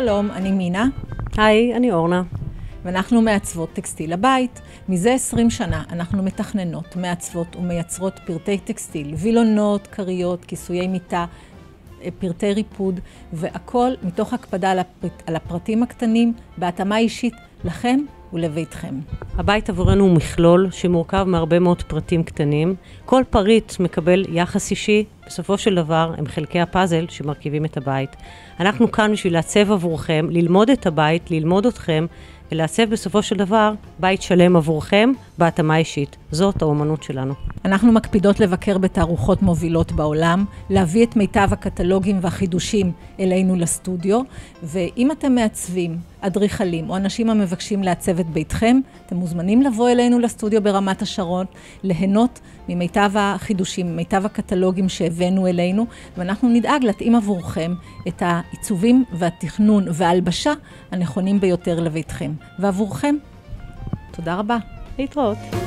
שלום, אני מינה. היי, אני אורנה. ואנחנו מעצבות טקסטיל הבית. מזה 20 שנה אנחנו מתכננות, מעצבות ומייצרות פרטי טקסטיל, וילונות, כריות, כיסויי מיטה, אה, פרטי ריפוד, והכל מתוך הקפדה על, הפרט, על הפרטים הקטנים, בהתאמה אישית לכם ולביתכם. הבית עבורנו הוא מכלול שמורכב מהרבה מאוד פרטים קטנים. כל פריט מקבל יחס אישי, בסופו של דבר הם חלקי הפאזל שמרכיבים את הבית. אנחנו כאן בשביל לעצב עבורכם, ללמוד את הבית, ללמוד אתכם, ולעצב בסופו של דבר בית שלם עבורכם בהתאמה אישית. זאת האומנות שלנו. אנחנו מקפידות לבקר בתערוכות מובילות בעולם, להביא את מיטב הקטלוגים והחידושים אלינו לסטודיו, ואם אתם מעצבים, אדריכלים או אנשים המבקשים לעצב את ביתכם, אתם מוזמנים לבוא אלינו לסטודיו ברמת השרון, ליהנות ממיטב החידושים, מיטב הקטלוגים שהבאנו אלינו, ואנחנו נדאג להתאים עבורכם את העיצובים והתכנון וההלבשה הנכונים ביותר לביתכם. ועבורכם, תודה רבה. להתראות.